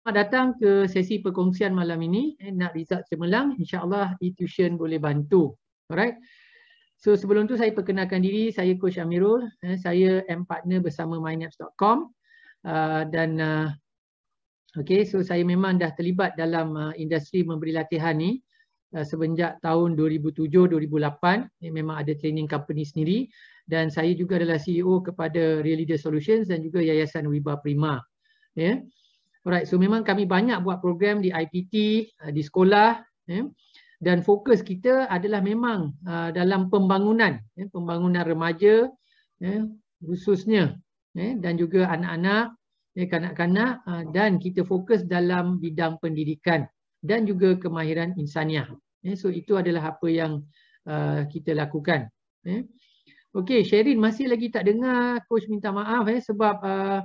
Selamat datang ke sesi perkongsian malam ini. Eh, nak result cemerlang, insyaAllah e-tuition boleh bantu. Alright. So sebelum tu saya perkenalkan diri, saya Coach Amirul. Eh, saya M partner bersama mynaps.com. Uh, dan uh, okay, so saya memang dah terlibat dalam uh, industri memberi latihan ni uh, semenjak tahun 2007-2008. Eh, memang ada training company sendiri. Dan saya juga adalah CEO kepada Real Leader Solutions dan juga Yayasan Wiba Prima. Yeah. Alright, so memang kami banyak buat program di IPT, uh, di sekolah eh, dan fokus kita adalah memang uh, dalam pembangunan, eh, pembangunan remaja eh, khususnya eh, dan juga anak-anak, eh, kanak-kanak uh, dan kita fokus dalam bidang pendidikan dan juga kemahiran insaniah. Eh, so itu adalah apa yang uh, kita lakukan. Eh. Okey, Sherin masih lagi tak dengar, coach minta maaf eh, sebab uh,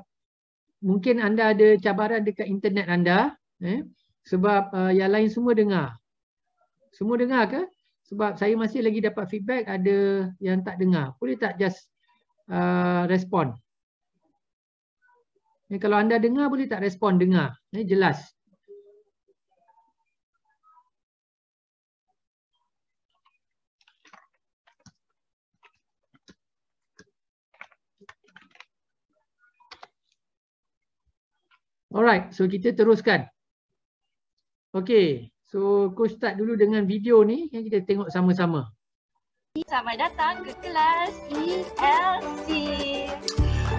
mungkin anda ada cabaran dekat internet anda eh? Sebab uh, yang lain semua dengar. Semua dengar ke? Sebab saya masih lagi dapat feedback ada yang tak dengar. Boleh tak just uh, respon eh, kalau anda dengar boleh tak respon dengar? Eh, jelas Alright, so kita teruskan. Okay, so coach start dulu dengan video ni yang kita tengok sama-sama. Selamat datang ke kelas ELC.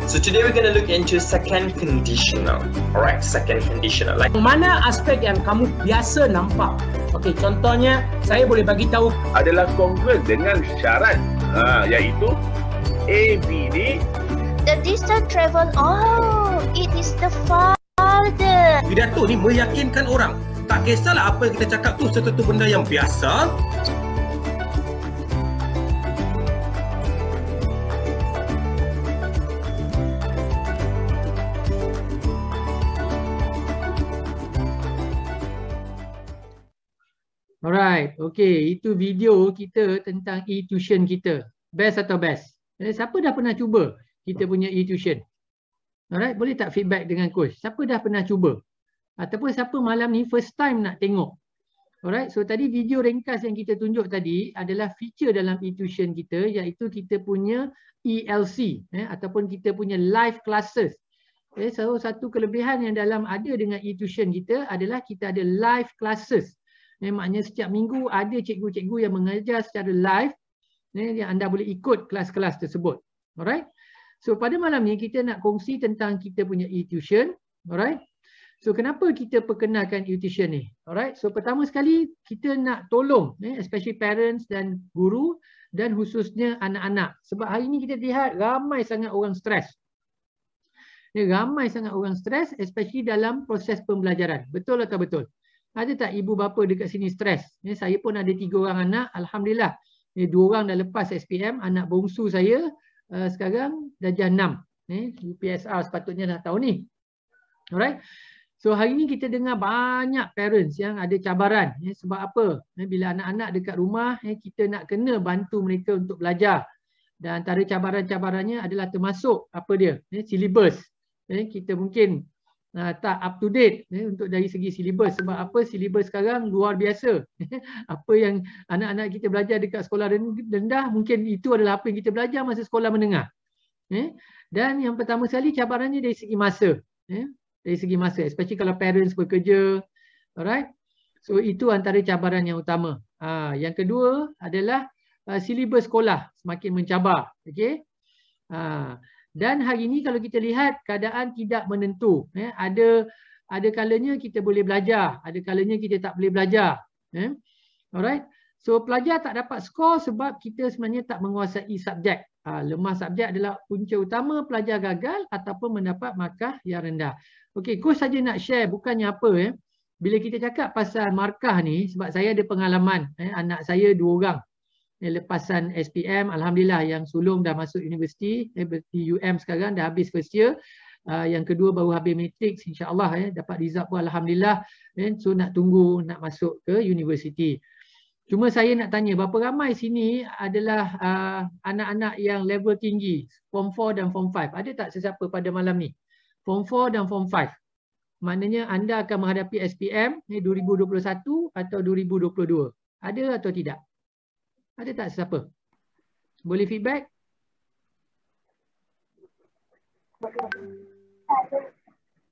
So today we're going to look into second conditional. Alright, second conditional. Like Mana aspek yang kamu biasa nampak? Okey, contohnya saya boleh bagi tahu adalah kongres dengan syarat ha, iaitu ABD The distance travel. Oh, it is the father. pidato ni meyakinkan orang. Tak kisahlah apa yang kita cakap tu sesuatu benda yang biasa. Alright, okay. Itu video kita tentang e-tuition kita. Best atau best? Eh, siapa dah pernah cuba kita punya e-tuition? Alright, boleh tak feedback dengan coach? Siapa dah pernah cuba? Ataupun siapa malam ni first time nak tengok? Alright, so tadi video ringkas yang kita tunjuk tadi adalah feature dalam e-tuition kita iaitu kita punya ELC eh, ataupun kita punya live classes. Eh, salah satu kelebihan yang dalam ada dengan e-tuition kita adalah kita ada live classes. Eh, maknanya setiap minggu ada cikgu-cikgu yang mengajar secara live eh, yang anda boleh ikut kelas-kelas tersebut. Alright. So pada malam ni kita nak kongsi tentang kita punya e-tuition. Alright. So kenapa kita perkenalkan e-tuition ni? Alright. So pertama sekali kita nak tolong eh, especially parents dan guru dan khususnya anak-anak. Sebab hari ni kita lihat ramai sangat orang stres. Eh, ramai sangat orang stres especially dalam proses pembelajaran. Betul atau betul? Ada tak ibu bapa dekat sini stres? Eh, saya pun ada tiga orang anak. Alhamdulillah. Eh, dua orang dah lepas SPM. Anak bongsu saya uh, sekarang darjah 6. Eh, UPSR sepatutnya dah tahu ni. Alright. So hari ni kita dengar banyak parents yang ada cabaran. Eh, sebab apa? Eh, bila anak-anak dekat rumah, eh, kita nak kena bantu mereka untuk belajar. Dan antara cabaran-cabarannya adalah termasuk apa dia? Eh, syllabus. Eh, kita mungkin uh, tak up to date eh, untuk dari segi syllabus. Sebab apa? Syllabus sekarang luar biasa. apa yang anak-anak kita belajar dekat sekolah rendah, mungkin itu adalah apa yang kita belajar masa sekolah menengah. Eh? Dan yang pertama sekali cabarannya dari segi masa. Eh? Dari segi masa, especially kalau parents bekerja. Alright? So itu antara cabaran yang utama. Ha, yang kedua adalah uh, syllabus sekolah semakin mencabar. Okay? Ha, dan hari ini kalau kita lihat keadaan tidak menentu. Eh, ada ada kalanya kita boleh belajar, ada kalanya kita tak boleh belajar. Eh. Alright. So pelajar tak dapat skor sebab kita sebenarnya tak menguasai subjek. Ha, lemah subjek adalah punca utama pelajar gagal ataupun mendapat markah yang rendah. Okey, coach saja nak share bukannya apa eh. Bila kita cakap pasal markah ni sebab saya ada pengalaman eh, anak saya dua orang lepasan SPM Alhamdulillah yang sulung dah masuk universiti eh, di UM sekarang dah habis first year. Uh, yang kedua baru habis matrix insyaAllah eh, dapat result pun Alhamdulillah eh, so nak tunggu nak masuk ke universiti. Cuma saya nak tanya berapa ramai sini adalah uh, anak-anak yang level tinggi form 4 dan form 5 ada tak sesiapa pada malam ni? Form 4 dan form 5 maknanya anda akan menghadapi SPM ni 2021 atau 2022. Ada atau tidak? Ada tak siapa? Boleh feedback?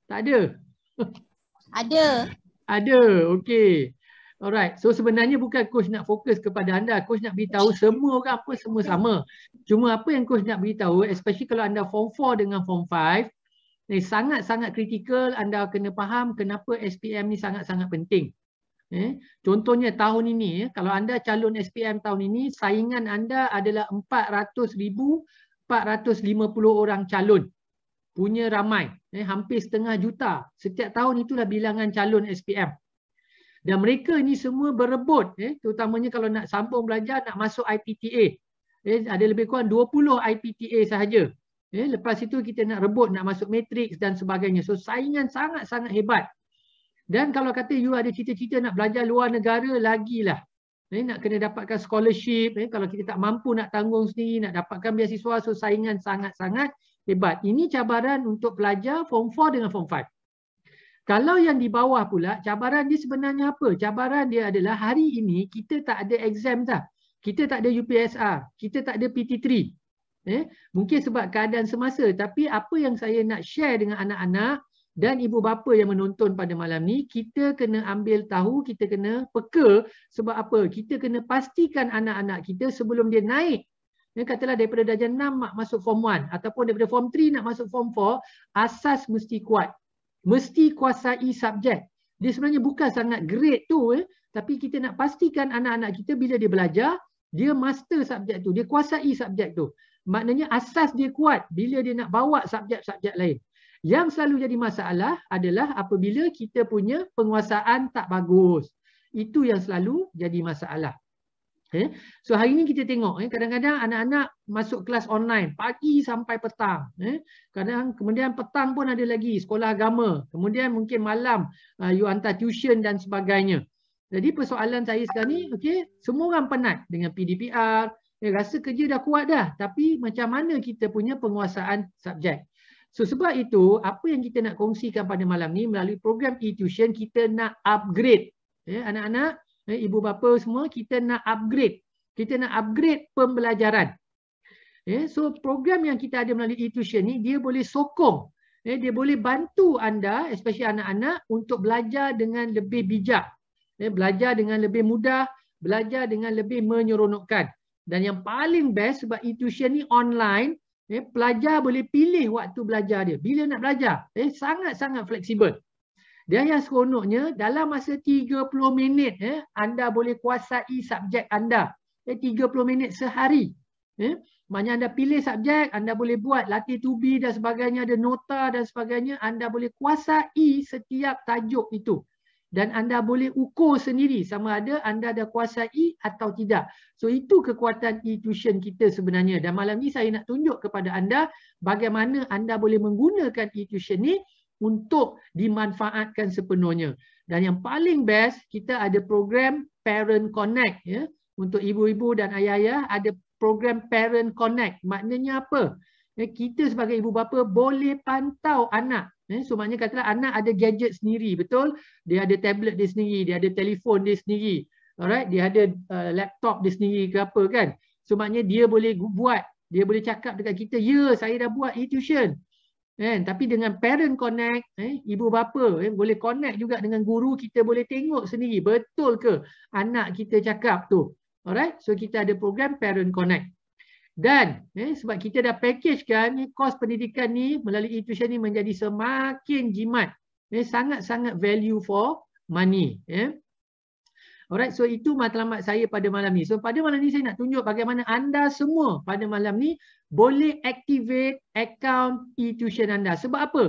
Tak ada. Ada. Ada. Okey. Alright. So sebenarnya bukan coach nak fokus kepada anda. Coach nak beritahu semua orang apa semua sama. Cuma apa yang coach nak beritahu especially kalau anda form 4 dengan form 5 ni sangat-sangat kritikal anda kena faham kenapa SPM ni sangat-sangat penting. Eh, contohnya tahun ini eh, kalau anda calon SPM tahun ini saingan anda adalah 400,450 orang calon punya ramai eh, hampir setengah juta. Setiap tahun itulah bilangan calon SPM dan mereka ini semua berebut eh, terutamanya kalau nak sambung belajar nak masuk IPTA eh, ada lebih kurang 20 IPTA sahaja. Eh, lepas itu kita nak rebut nak masuk matrix dan sebagainya. So saingan sangat-sangat hebat dan kalau kata you ada cita-cita nak belajar luar negara lagilah eh, nak kena dapatkan scholarship eh, kalau kita tak mampu nak tanggung sendiri nak dapatkan beasiswa so saingan sangat-sangat hebat. Ini cabaran untuk pelajar form 4 dengan form 5. Kalau yang di bawah pula, cabaran dia sebenarnya apa? Cabaran dia adalah hari ini kita tak ada exam dah. Kita tak ada UPSR, kita tak ada PT3. Eh, mungkin sebab keadaan semasa, tapi apa yang saya nak share dengan anak-anak dan ibu bapa yang menonton pada malam ni, kita kena ambil tahu, kita kena peka sebab apa? Kita kena pastikan anak-anak kita sebelum dia naik Ya, katalah daripada darjah 6 masuk form 1 ataupun daripada form 3 nak masuk form 4, asas mesti kuat. Mesti kuasai subjek. Dia sebenarnya bukan sangat grade tu eh, tapi kita nak pastikan anak-anak kita bila dia belajar, dia master subjek tu, dia kuasai subjek tu. Maknanya asas dia kuat bila dia nak bawa subjek-subjek lain. Yang selalu jadi masalah adalah apabila kita punya penguasaan tak bagus. Itu yang selalu jadi masalah. Okay. So hari ni kita tengok eh, kadang-kadang anak-anak masuk kelas online pagi sampai petang. Eh. Kadang kemudian petang pun ada lagi sekolah agama. Kemudian mungkin malam uh, you hantar tuition dan sebagainya. Jadi persoalan saya sekarang ni okay, semua orang penat dengan PDPR. Eh, rasa kerja dah kuat dah. Tapi macam mana kita punya penguasaan subjek. So sebab itu apa yang kita nak kongsikan pada malam ni melalui program e-tuition kita nak upgrade. Eh, anak-anak eh, ibu bapa semua kita nak upgrade. Kita nak upgrade pembelajaran. Eh, so program yang kita ada melalui e-tuition ni dia boleh sokong. Eh, dia boleh bantu anda especially anak-anak untuk belajar dengan lebih bijak. Eh, belajar dengan lebih mudah belajar dengan lebih menyeronokkan. Dan yang paling best sebab e-tuition ni online eh, pelajar boleh pilih waktu belajar dia bila nak belajar eh, sangat-sangat fleksibel dan yang seronoknya dalam masa 30 minit eh, anda boleh kuasai subjek anda. Eh, 30 minit sehari. Eh. Maknanya anda pilih subjek, anda boleh buat latih tubi dan sebagainya, ada nota dan sebagainya. Anda boleh kuasai setiap tajuk itu. Dan anda boleh ukur sendiri sama ada anda ada kuasai atau tidak. So itu kekuatan e-tuition kita sebenarnya. Dan malam ni saya nak tunjuk kepada anda bagaimana anda boleh menggunakan e-tuition ni untuk dimanfaatkan sepenuhnya. Dan yang paling best, kita ada program Parent Connect. ya Untuk ibu-ibu dan ayah-ayah, ada program Parent Connect. Maknanya apa? Ya, kita sebagai ibu bapa boleh pantau anak. Ya, so maknanya katalah anak ada gadget sendiri, betul? Dia ada tablet dia sendiri, dia ada telefon dia sendiri. Alright, dia ada uh, laptop dia sendiri ke apa kan? So maknanya dia boleh buat, dia boleh cakap dekat kita, ya saya dah buat e-tuition. Kan? Tapi dengan parent connect, eh, ibu bapa eh, boleh connect juga dengan guru, kita boleh tengok sendiri betul ke anak kita cakap tu. Alright, so kita ada program parent connect. Dan eh, sebab kita dah package kan, eh, kos pendidikan ni melalui e-tuition ni menjadi semakin jimat. Eh, sangat-sangat value for money. Eh. Alright, so itu matlamat saya pada malam ni. So pada malam ni saya nak tunjuk bagaimana anda semua pada malam ni boleh activate account e-tuition anda. Sebab apa?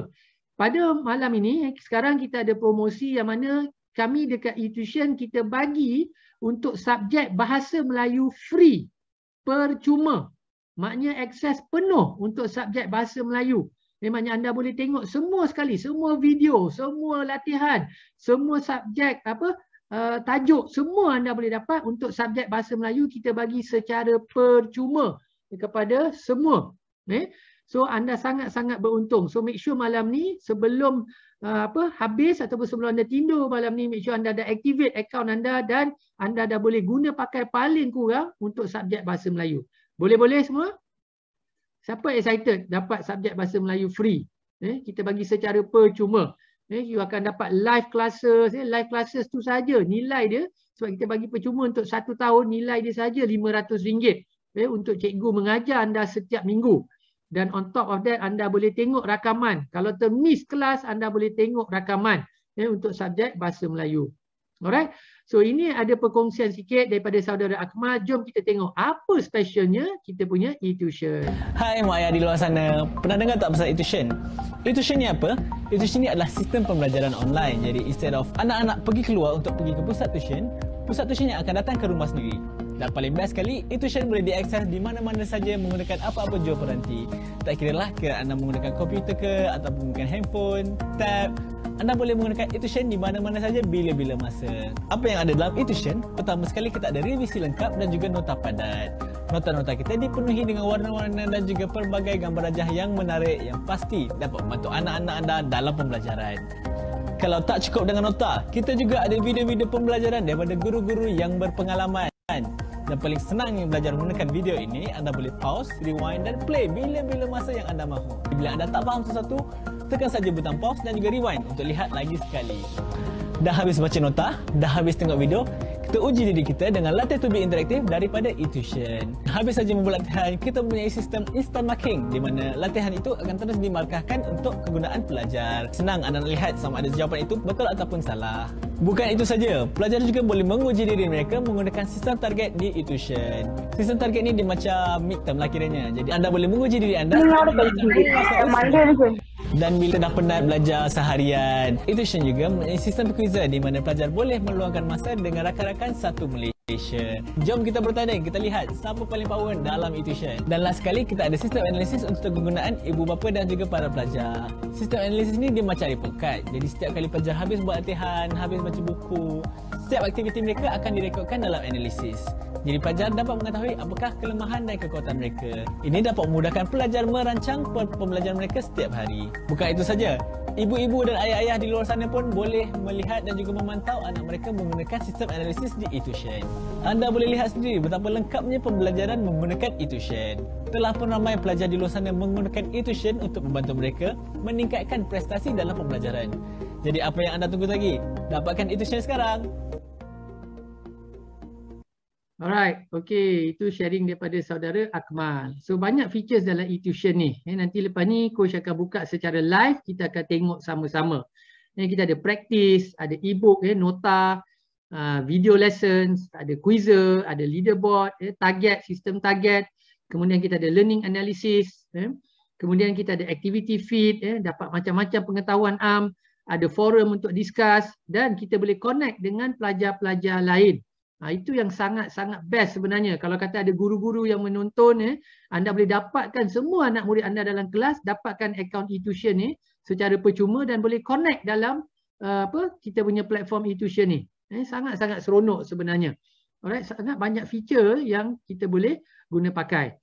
Pada malam ini, sekarang kita ada promosi yang mana kami dekat e-tuition kita bagi untuk subjek bahasa Melayu free, percuma. Maknanya akses penuh untuk subjek bahasa Melayu. Memangnya anda boleh tengok semua sekali, semua video, semua latihan, semua subjek apa uh, tajuk semua anda boleh dapat untuk subjek bahasa Melayu kita bagi secara percuma kepada semua. Eh? So anda sangat-sangat beruntung. So make sure malam ni sebelum uh, apa habis ataupun sebelum anda tidur malam ni make sure anda dah activate account anda dan anda dah boleh guna pakai paling kurang untuk subjek bahasa Melayu. Boleh-boleh semua? Siapa excited dapat subjek bahasa Melayu free? Eh, kita bagi secara percuma. Eh, you akan dapat live classes. Eh, live classes tu saja nilai dia sebab kita bagi percuma untuk satu tahun nilai dia saja RM500 eh, untuk cikgu mengajar anda setiap minggu. Dan on top of that, anda boleh tengok rakaman. Kalau termiss kelas, anda boleh tengok rakaman eh, untuk subjek Bahasa Melayu. Alright. So ini ada perkongsian sikit daripada saudara Akmal. Jom kita tengok apa specialnya kita punya e-tuition. Hai mak ayah di luar sana. Pernah dengar tak pasal e-tuition? E-tuition ni apa? E-tuition ni adalah sistem pembelajaran online. Jadi instead of anak-anak pergi keluar untuk pergi ke pusat tuition, pusat tuition yang akan datang ke rumah sendiri. Dan paling best sekali, e-tuition boleh diakses di mana-mana saja menggunakan apa-apa jua peranti. Tak kira lah ke anda menggunakan komputer ke ataupun menggunakan handphone, tab. Anda boleh menggunakan e-tuition di mana-mana saja bila-bila masa. Apa yang ada dalam e-tuition? Pertama sekali kita ada revisi lengkap dan juga nota padat. Nota-nota kita dipenuhi dengan warna-warna dan juga pelbagai gambar rajah yang menarik yang pasti dapat membantu anak-anak anda dalam pembelajaran. Kalau tak cukup dengan nota, kita juga ada video-video pembelajaran daripada guru-guru yang berpengalaman. Dan paling senang yang belajar menggunakan video ini, anda boleh pause, rewind dan play bila-bila masa yang anda mahu. Bila anda tak faham sesuatu, tekan saja butang pause dan juga rewind untuk lihat lagi sekali. Dah habis baca nota, dah habis tengok video, kita uji diri kita dengan latih to be interaktif daripada e-tuition. Habis saja membuat latihan, kita mempunyai sistem instant marking di mana latihan itu akan terus dimarkahkan untuk kegunaan pelajar. Senang anda nak lihat sama ada jawapan itu betul ataupun salah. Bukan itu saja, pelajar juga boleh menguji diri mereka menggunakan sistem target di e-tuition. Sistem target ni dia macam midterm lah kiranya. Jadi anda boleh menguji diri anda. Dan bila dah penat belajar seharian, e-tuition juga sistem kuizer di mana pelajar boleh meluangkan masa dengan rakan-rakan satu Malaysia. Jom kita bertanding, kita lihat siapa paling power dalam e-tuition. Dan last sekali kita ada sistem analisis untuk kegunaan ibu bapa dan juga para pelajar. Sistem analisis ni dia macam report card. Jadi setiap kali pelajar habis buat latihan, habis baca buku, setiap aktiviti mereka akan direkodkan dalam analisis. Jadi pelajar dapat mengetahui apakah kelemahan dan kekuatan mereka. Ini dapat memudahkan pelajar merancang pembelajaran mereka setiap hari. Bukan itu saja, ibu-ibu dan ayah-ayah di luar sana pun boleh melihat dan juga memantau anak mereka menggunakan sistem analisis di e-tuition. Anda boleh lihat sendiri betapa lengkapnya pembelajaran menggunakan e-tuition. Telah pun ramai pelajar di luar sana menggunakan e-tuition untuk membantu mereka meningkatkan prestasi dalam pembelajaran. Jadi apa yang anda tunggu lagi? Dapatkan e-tuition sekarang! Alright, okay. Itu sharing daripada saudara Akmal. So banyak features dalam e-tuition ni. Eh, nanti lepas ni coach akan buka secara live. Kita akan tengok sama-sama. Eh, kita ada practice, ada e-book, eh, nota, uh, video lessons, ada quizzer, ada leaderboard, eh, target, sistem target. Kemudian kita ada learning analysis. Eh. Kemudian kita ada activity feed, eh, dapat macam-macam pengetahuan am. Ada forum untuk discuss dan kita boleh connect dengan pelajar-pelajar lain. Ha, itu yang sangat-sangat best sebenarnya. Kalau kata ada guru-guru yang menonton, eh, anda boleh dapatkan semua anak murid anda dalam kelas, dapatkan akaun e-tuition ni secara percuma dan boleh connect dalam uh, apa kita punya platform e-tuition ni. Eh, sangat-sangat seronok sebenarnya. Alright, sangat banyak feature yang kita boleh guna pakai.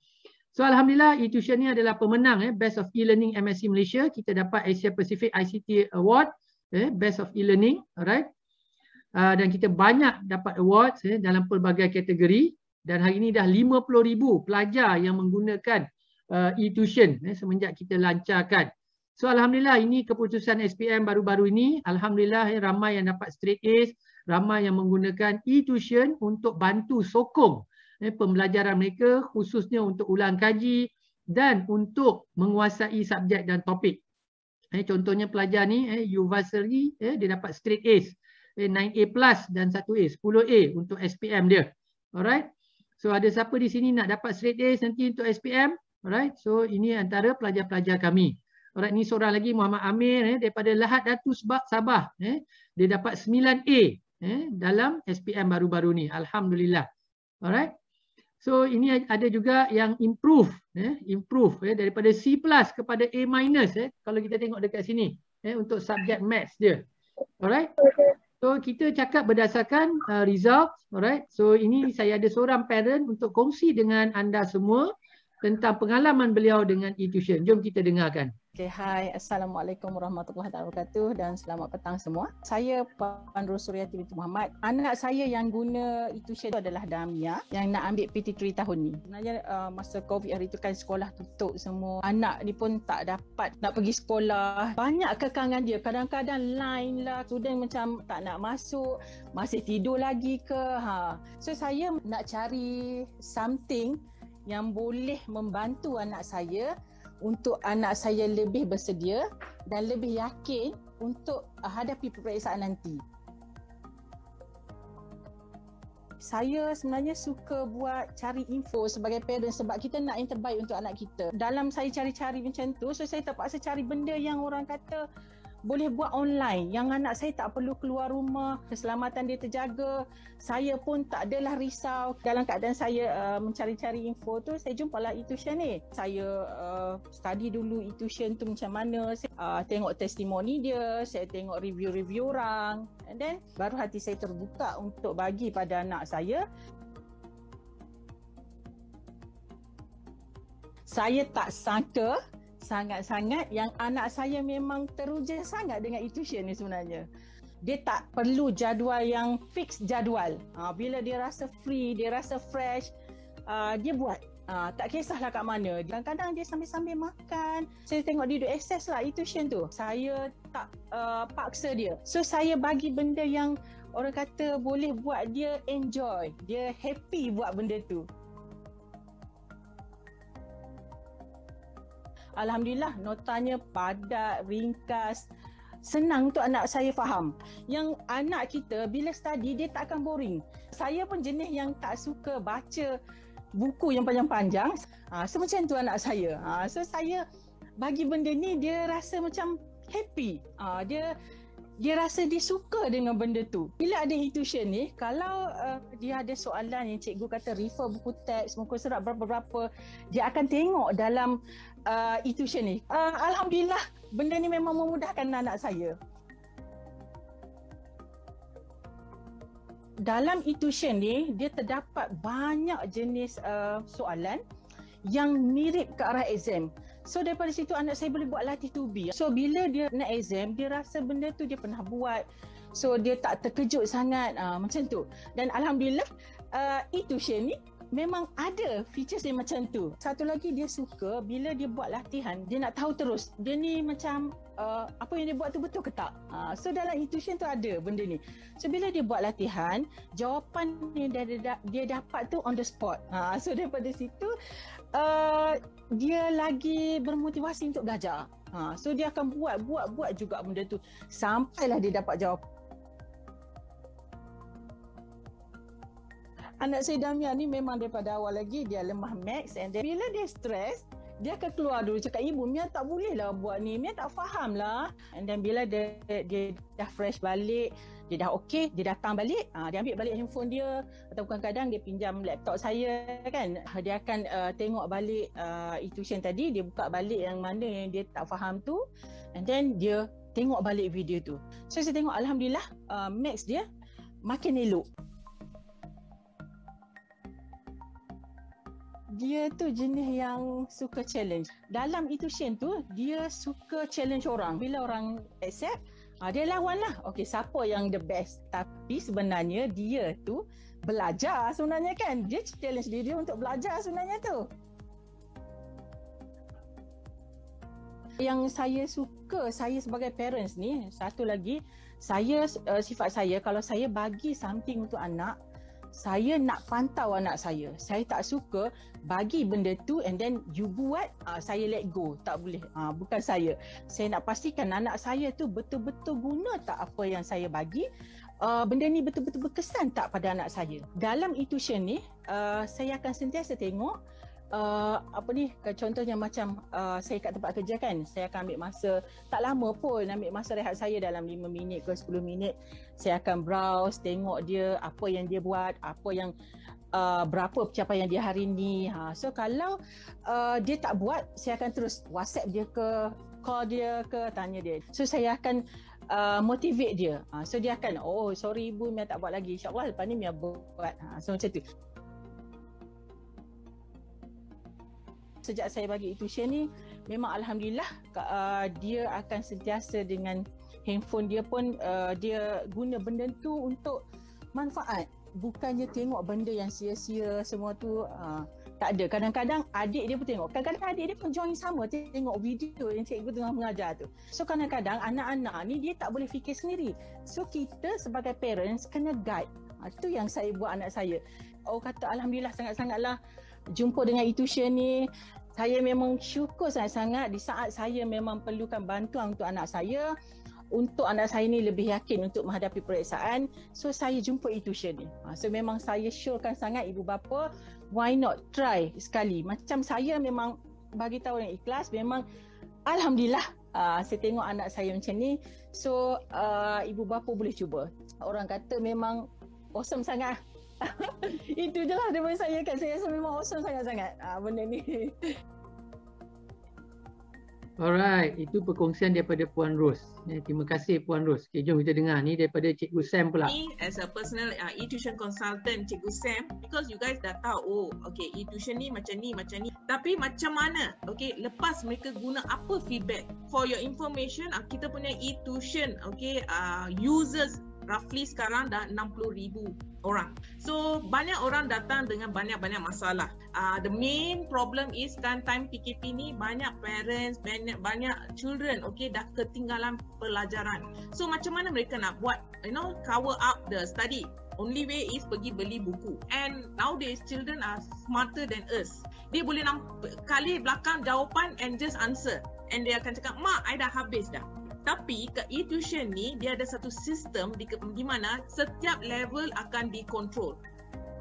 So Alhamdulillah e-tuition ni adalah pemenang eh, Best of E-Learning MSc Malaysia. Kita dapat Asia Pacific ICT Award, eh, Best of E-Learning. Alright. Uh, dan kita banyak dapat awards eh, dalam pelbagai kategori dan hari ini dah 50,000 pelajar yang menggunakan uh, e-tuition eh, semenjak kita lancarkan. So Alhamdulillah ini keputusan SPM baru-baru ini. Alhamdulillah eh, ramai yang dapat straight A's, ramai yang menggunakan e-tuition untuk bantu sokong eh, pembelajaran mereka khususnya untuk ulang kaji dan untuk menguasai subjek dan topik. Eh, contohnya pelajar ni, eh, Yuvasari, eh, dia dapat straight A's. 9A plus dan 1A, 10A untuk SPM dia. Alright. So ada siapa di sini nak dapat straight A nanti untuk SPM? Alright. So ini antara pelajar-pelajar kami. Alright, ni seorang lagi Muhammad Amir eh, daripada Lahad Datu Sabah. Eh. Dia dapat 9A eh, dalam SPM baru-baru ni. Alhamdulillah. Alright. So ini ada juga yang improve, eh, improve eh, daripada C plus kepada A minus. Eh, kalau kita tengok dekat sini eh, untuk subjek maths dia. Alright. So kita cakap berdasarkan uh, result, alright. So ini saya ada seorang parent untuk kongsi dengan anda semua tentang pengalaman beliau dengan e-tuition. Jom kita dengarkan. Okay, hai. Assalamualaikum warahmatullahi wabarakatuh dan selamat petang semua. Saya Puan Rosuryati binti Muhammad. Anak saya yang guna e-tuition itu adalah Damia yang nak ambil PT3 tahun ni. Sebenarnya uh, masa COVID hari itu kan sekolah tutup semua. Anak ni pun tak dapat nak pergi sekolah. Banyak kekangan dia. Kadang-kadang line lah. Student macam tak nak masuk. Masih tidur lagi ke. Ha. So saya nak cari something yang boleh membantu anak saya untuk anak saya lebih bersedia dan lebih yakin untuk hadapi peperiksaan nanti. Saya sebenarnya suka buat cari info sebagai parent sebab kita nak yang terbaik untuk anak kita. Dalam saya cari-cari macam tu, so saya terpaksa cari benda yang orang kata boleh buat online. Yang anak saya tak perlu keluar rumah keselamatan dia terjaga. Saya pun tak adalah risau dalam keadaan saya uh, mencari-cari info tu. Saya jumpa lah e-tuition ni. Saya uh, study dulu e-tuition tu macam mana. Saya uh, tengok testimoni dia saya tengok review-review orang. And then baru hati saya terbuka untuk bagi pada anak saya. Saya tak sangka sangat-sangat yang anak saya memang teruja sangat dengan e-tuition ni sebenarnya. Dia tak perlu jadual yang fix jadual. Ha, bila dia rasa free, dia rasa fresh, uh, dia buat. Uh, tak kisahlah kat mana. Kadang-kadang dia sambil-sambil makan. Saya tengok dia duduk access lah e-tuition tu. Saya tak uh, paksa dia. So saya bagi benda yang orang kata boleh buat dia enjoy. Dia happy buat benda tu. Alhamdulillah notanya padat, ringkas, senang untuk anak saya faham. Yang anak kita bila study dia tak akan boring. Saya pun jenis yang tak suka baca buku yang panjang-panjang. Ha, so macam tu anak saya. Ha, so saya bagi benda ni dia rasa macam happy. Ha, dia dia rasa dia suka dengan benda tu. Bila ada e-tuition ni, kalau uh, dia ada soalan yang cikgu kata refer buku teks, muka surat berapa-berapa, dia akan tengok dalam uh, e-tuition ni. Uh, Alhamdulillah, benda ni memang memudahkan anak saya. Dalam e-tuition ni, dia terdapat banyak jenis uh, soalan yang mirip ke arah exam. So daripada situ anak saya boleh buat latih to be. So bila dia nak exam, dia rasa benda tu dia pernah buat. So dia tak terkejut sangat uh, macam tu. Dan Alhamdulillah uh, e-tuition ni memang ada features dia macam tu. Satu lagi dia suka bila dia buat latihan, dia nak tahu terus. Dia ni macam uh, apa yang dia buat tu betul ke tak? Uh, so dalam e-tuition tu ada benda ni. So bila dia buat latihan, jawapan yang dia, dia, dia dapat tu on the spot. Uh, so daripada situ uh, dia lagi bermotivasi untuk belajar. Ha, so dia akan buat, buat, buat juga benda tu sampailah dia dapat jawab. Anak saya Damia ni memang daripada awal lagi dia lemah max and then bila dia stres, dia akan keluar dulu cakap ibu Mia tak boleh lah buat ni, Mia tak faham lah. And then bila dia, dia dah fresh balik, dia dah okey, dia datang balik, uh, dia ambil balik handphone dia atau kadang-kadang dia pinjam laptop saya kan. Dia akan uh, tengok balik uh, e-tuition tadi, dia buka balik yang mana yang dia tak faham tu and then dia tengok balik video tu. So saya tengok alhamdulillah uh, max dia makin elok. Dia tu jenis yang suka challenge. Dalam e-tuition tu, dia suka challenge orang. Bila orang accept, Ha, dia lawan lah. Okey, siapa yang the best? Tapi sebenarnya dia tu belajar sebenarnya kan. Dia challenge diri dia untuk belajar sebenarnya tu. Yang saya suka, saya sebagai parents ni, satu lagi, saya uh, sifat saya, kalau saya bagi something untuk anak, saya nak pantau anak saya. Saya tak suka bagi benda tu and then you buat, uh, saya let go. Tak boleh. Uh, bukan saya. Saya nak pastikan anak saya tu betul-betul guna tak apa yang saya bagi. Uh, benda ni betul-betul berkesan tak pada anak saya. Dalam e-tuition ni, uh, saya akan sentiasa tengok uh, apa ni contohnya macam uh, saya kat tempat kerja kan saya akan ambil masa tak lama pun ambil masa rehat saya dalam 5 minit ke 10 minit. Saya akan browse tengok dia apa yang dia buat apa yang uh, berapa pencapaian dia hari ni. Ha so kalau uh, dia tak buat saya akan terus WhatsApp dia ke call dia ke tanya dia. So saya akan uh, motivate dia. Ha, so dia akan oh sorry ibu Mia tak buat lagi. Insyaallah lepas ni Mia buat. Ha, so macam tu sejak saya bagi tuition ni memang alhamdulillah uh, dia akan sentiasa dengan handphone dia pun uh, dia guna benda tu untuk manfaat. Bukannya tengok benda yang sia-sia semua tu uh, tak ada. Kadang-kadang adik dia pun tengok. Kadang-kadang adik dia pun join sama tengok video yang cikgu tengah mengajar tu. So kadang-kadang anak-anak ni dia tak boleh fikir sendiri. So kita sebagai parents kena guide. Uh, tu yang saya buat anak saya. Oh kata alhamdulillah sangat-sangatlah jumpa dengan e-tuition ni saya memang syukur sangat-sangat di saat saya memang perlukan bantuan untuk anak saya. Untuk anak saya ni lebih yakin untuk menghadapi peperiksaan so saya jumpa e-tuition ni. Ha, so memang saya syorkan sangat ibu bapa. Why not try sekali? Macam saya memang bagi tahu yang ikhlas memang alhamdulillah uh, saya tengok anak saya macam ni. So uh, ibu bapa boleh cuba. Orang kata memang awesome sangat itu je lah daripada saya kan saya rasa memang awesome sangat-sangat uh, benda ni Alright, itu perkongsian daripada Puan Ros. Eh, terima kasih Puan Ros. Okay, jom kita dengar ni daripada Cikgu Sam pula. Me as a personal uh, e-tuition consultant Cikgu Sam because you guys dah tahu oh okay e-tuition ni macam ni macam ni. Tapi macam mana? Okay, lepas mereka guna apa feedback? For your information, uh, kita punya e-tuition okay uh, users roughly sekarang dah 60,000 orang. So banyak orang datang dengan banyak-banyak masalah. Uh, the main problem is kan time PKP ni banyak parents, banyak banyak children okay dah ketinggalan pelajaran. So macam mana mereka nak buat you know cover up the study? Only way is pergi beli buku. And nowadays children are smarter than us. Dia boleh nampak kali belakang jawapan and just answer. And dia akan cakap, "Mak, I dah habis dah." Tapi ke e-tuition ni dia ada satu sistem di, di mana setiap level akan dikontrol.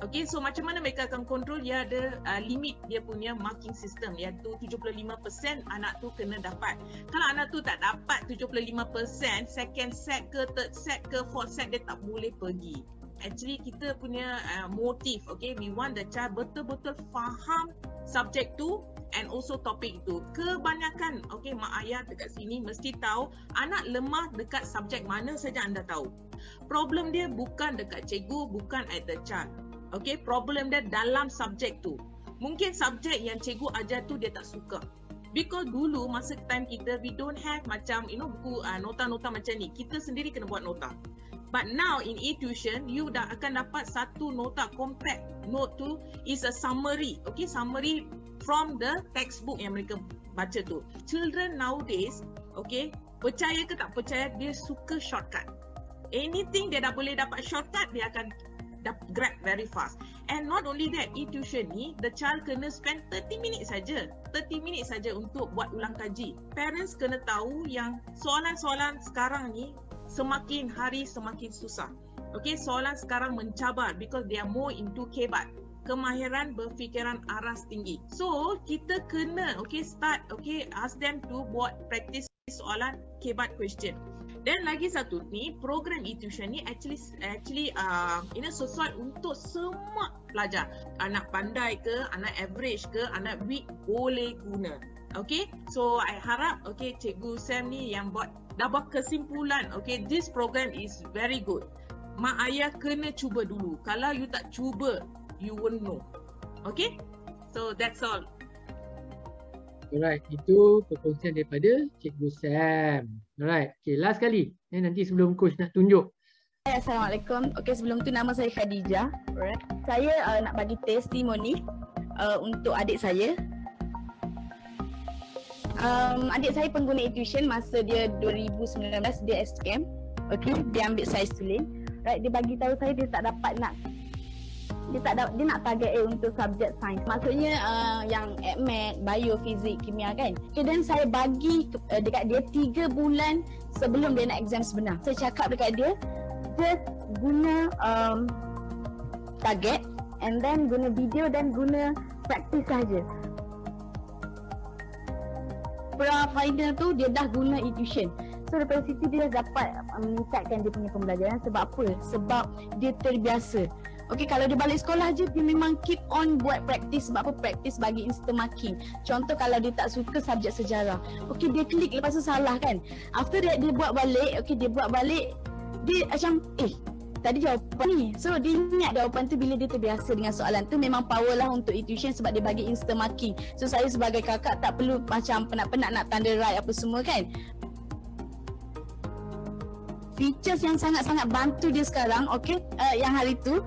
Okay, so macam mana mereka akan kontrol? Dia ada uh, limit dia punya marking system iaitu 75% anak tu kena dapat. Kalau anak tu tak dapat 75%, second set ke third set ke fourth set dia tak boleh pergi. Actually kita punya uh, motif, okay, we want the child betul-betul faham subjek tu and also topik itu. Kebanyakan okay mak ayah dekat sini mesti tahu anak lemah dekat subjek mana saja anda tahu. Problem dia bukan dekat cikgu, bukan at the child. Okay, problem dia dalam subjek tu. Mungkin subjek yang cikgu ajar tu dia tak suka. Because dulu masa time kita we don't have macam you know buku uh, nota-nota macam ni. Kita sendiri kena buat nota. But now in e-tuition, you dah akan dapat satu nota compact. Note tu is a summary. Okay, summary from the textbook yang mereka baca tu. Children nowadays, okay, percaya ke tak percaya, dia suka shortcut. Anything dia dah boleh dapat shortcut, dia akan grab very fast. And not only that, e-tuition ni, the child kena spend 30 minutes saja. 30 minutes saja untuk buat ulang kaji. Parents kena tahu yang soalan-soalan sekarang ni semakin hari semakin susah. Okay, soalan sekarang mencabar because they are more into kebat kemahiran berfikiran aras tinggi. So, kita kena okay start okay ask them to buat practice soalan kebat question. Dan lagi satu ni program e-tuition ni actually actually uh, ini sesuai untuk semua pelajar. Anak pandai ke, anak average ke, anak weak boleh guna. Okay, so I harap okay Cikgu Sam ni yang buat dah buat kesimpulan okay this program is very good. Mak ayah kena cuba dulu. Kalau you tak cuba, you won't know. Okay? So that's all. Alright, itu perkongsian daripada Cikgu Sam. Alright, okay, last kali. Eh, nanti sebelum coach nak tunjuk. Assalamualaikum. Okay, sebelum tu nama saya Khadijah. Alright. Saya uh, nak bagi testimoni uh, untuk adik saya. Um, adik saya pengguna e-tuition masa dia 2019 dia SKM. Okay, dia ambil saya tulis. Right, dia bagi tahu saya dia tak dapat nak dia tak ada dia nak target A untuk subjek sains. Maksudnya uh, yang admat, bio, fizik, kimia kan. Okay, dan saya bagi uh, dekat dia 3 bulan sebelum dia nak exam sebenar. Saya cakap dekat dia just guna um, target and then guna video dan guna practice saja. Pra final tu dia dah guna e-tuition. So daripada situ dia dapat meningkatkan dia punya pembelajaran sebab apa? Sebab dia terbiasa. Okay, kalau dia balik sekolah je, dia memang keep on buat praktis. Sebab apa? Praktis bagi instant marking. Contoh kalau dia tak suka subjek sejarah. Okay, dia klik lepas tu salah kan. After that, dia buat balik. Okay, dia buat balik. Dia macam, eh, tadi jawapan ni. So dia ingat jawapan tu bila dia terbiasa dengan soalan tu memang power lah untuk e-tuition sebab dia bagi instant marking. So saya sebagai kakak tak perlu macam penat-penat nak tanda right apa semua kan. Features yang sangat-sangat bantu dia sekarang, okay, uh, yang hari tu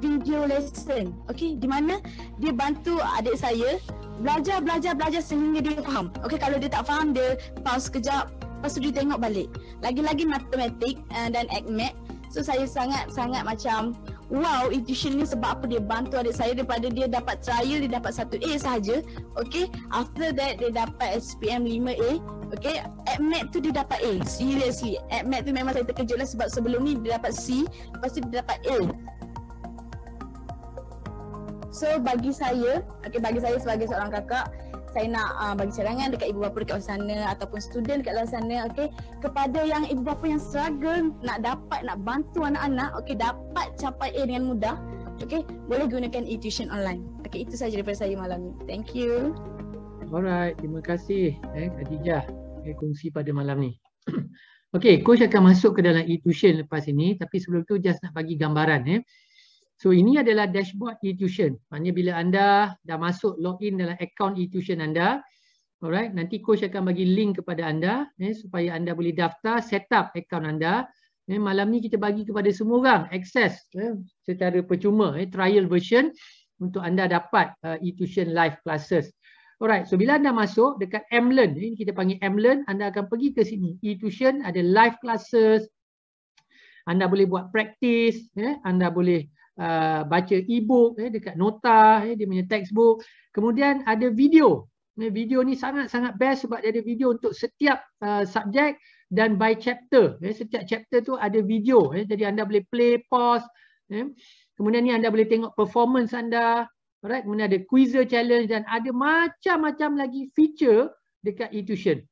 video lesson. Okay, di mana dia bantu adik saya belajar, belajar, belajar sehingga dia faham. Okay, kalau dia tak faham, dia pause sekejap, lepas tu dia tengok balik. Lagi-lagi matematik uh, dan ACMAT So saya sangat-sangat macam wow e-tuition ni sebab apa dia bantu adik saya daripada dia dapat trial dia dapat satu A sahaja. Okay. After that dia dapat SPM 5A. Okay. AdMat tu dia dapat A. Seriously. AdMat tu memang saya terkejut lah sebab sebelum ni dia dapat C. Lepas tu dia dapat A. So bagi saya, okay, bagi saya sebagai seorang kakak, saya nak uh, bagi cadangan dekat ibu bapa dekat sana ataupun student dekat luar sana okey? Kepada yang ibu bapa yang struggle nak dapat nak bantu anak-anak okey dapat capai A dengan mudah okey? Boleh gunakan e-tuition online. Okey itu sahaja daripada saya malam ni. Thank you. Alright terima kasih eh Khadijah. Eh kongsi pada malam ni. Okey coach akan masuk ke dalam e-tuition lepas ini. Tapi sebelum tu just nak bagi gambaran eh So ini adalah dashboard e-tuition. Maknanya bila anda dah masuk login dalam account e-tuition anda, alright, nanti coach akan bagi link kepada anda eh, supaya anda boleh daftar, set up account anda. Eh, malam ni kita bagi kepada semua orang akses eh, secara percuma, eh, trial version untuk anda dapat uh, e-tuition live classes. Alright, so bila anda masuk dekat mlearn, ini kita panggil mlearn, anda akan pergi ke sini. E-tuition ada live classes, anda boleh buat practice, eh, anda boleh uh, baca e-book eh, dekat nota eh, dia punya textbook. Kemudian ada video. Eh, video ni sangat-sangat best sebab dia ada video untuk setiap uh, subjek dan by chapter. Eh, setiap chapter tu ada video. Eh, jadi anda boleh play pause eh. kemudian ni anda boleh tengok performance anda. Alright kemudian ada quizzer challenge dan ada macam-macam lagi feature dekat e-tuition.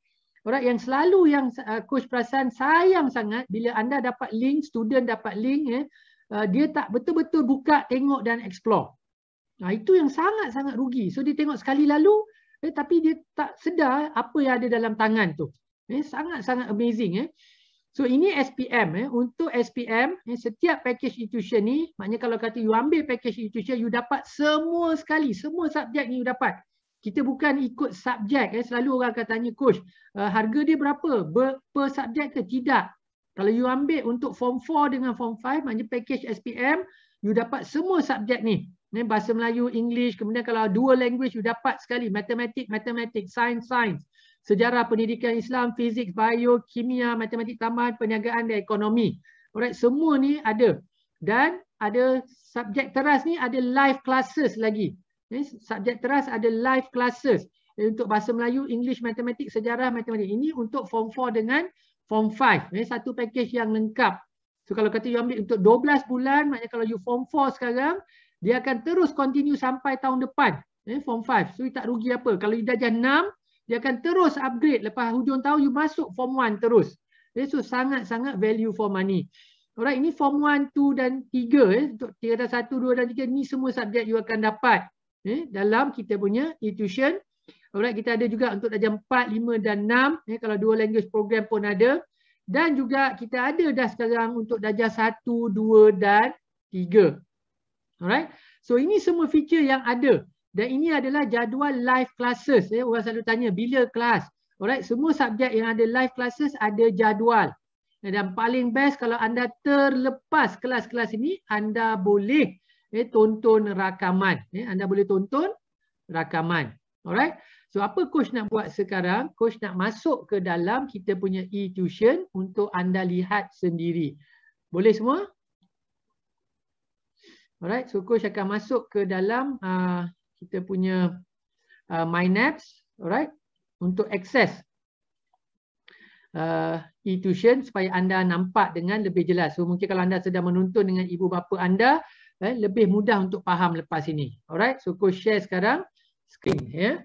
Alright, yang selalu yang uh, coach perasan sayang sangat bila anda dapat link, student dapat link eh, uh, dia tak betul-betul buka, tengok dan explore. Nah, itu yang sangat-sangat rugi. So dia tengok sekali lalu eh, tapi dia tak sedar apa yang ada dalam tangan tu. Eh, sangat-sangat amazing. Eh. So ini SPM. Eh. Untuk SPM, eh, setiap package tuition ni, maknanya kalau kata you ambil package tuition, you dapat semua sekali. Semua subjek ni you dapat. Kita bukan ikut subjek. Eh. Selalu orang akan tanya, coach, uh, harga dia berapa? Ber, per subjek ke? Tidak. Kalau you ambil untuk form 4 dengan form 5, maknanya package SPM, you dapat semua subjek ni. Ni bahasa Melayu, English, kemudian kalau dua language you dapat sekali, matematik, matematik, science, science, sejarah pendidikan Islam, fizik, bio, kimia, matematik tambahan, perniagaan dan ekonomi. Alright, semua ni ada. Dan ada subjek teras ni ada live classes lagi. Ni subjek teras ada live classes untuk bahasa Melayu, English, matematik, sejarah, matematik. Ini untuk form 4 dengan form 5 eh satu package yang lengkap. So kalau kata you ambil untuk 12 bulan maknanya kalau you form 4 sekarang dia akan terus continue sampai tahun depan. Eh form 5 so you tak rugi apa. Kalau you darjah 6 dia akan terus upgrade. Lepas hujung tahun you masuk form 1 terus. Eh, so sangat-sangat value for money Alright, ini form 1, 2 dan 3 eh. Untuk tingkatan 1, 2 dan 3 ni semua subjek you akan dapat. Eh, dalam kita punya e-tuition Alright, kita ada juga untuk darjah 4, 5 dan 6. Ya, kalau dua language program pun ada. Dan juga kita ada dah sekarang untuk darjah 1, 2 dan 3. Alright. So ini semua feature yang ada. Dan ini adalah jadual live classes. Ya, orang selalu tanya bila kelas. Alright, semua subjek yang ada live classes ada jadual. Dan paling best kalau anda terlepas kelas-kelas ini, anda boleh eh, tonton rakaman. Eh, anda boleh tonton rakaman. Alright. So apa coach nak buat sekarang? Coach nak masuk ke dalam kita punya e-tuition untuk anda lihat sendiri. Boleh semua? Alright, so coach akan masuk ke dalam uh, kita punya uh, MyNaps, alright, untuk akses uh, e-tuition supaya anda nampak dengan lebih jelas. So mungkin kalau anda sedang menonton dengan ibu bapa anda, eh, lebih mudah untuk faham lepas ini. Alright, so coach share sekarang screen ya. Yeah.